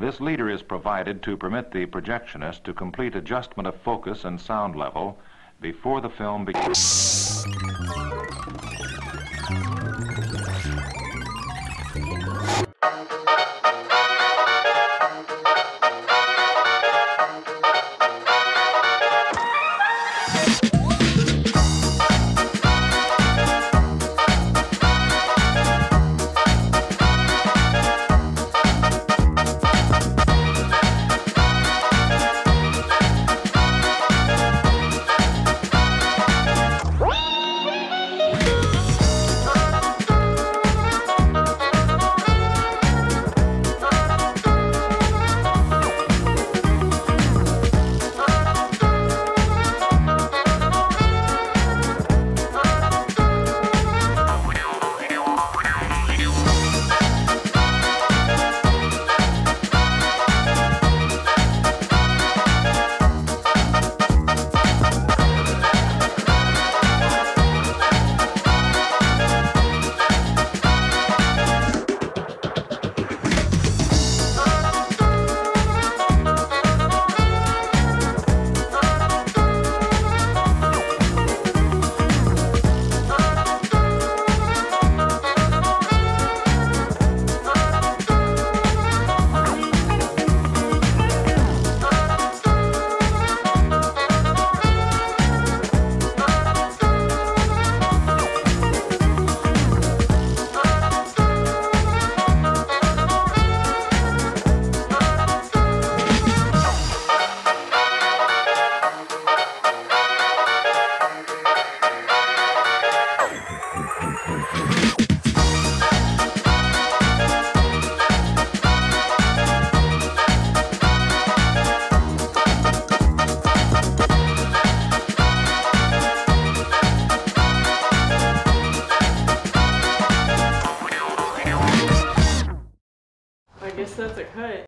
This leader is provided to permit the projectionist to complete adjustment of focus and sound level before the film begins. that's a cut.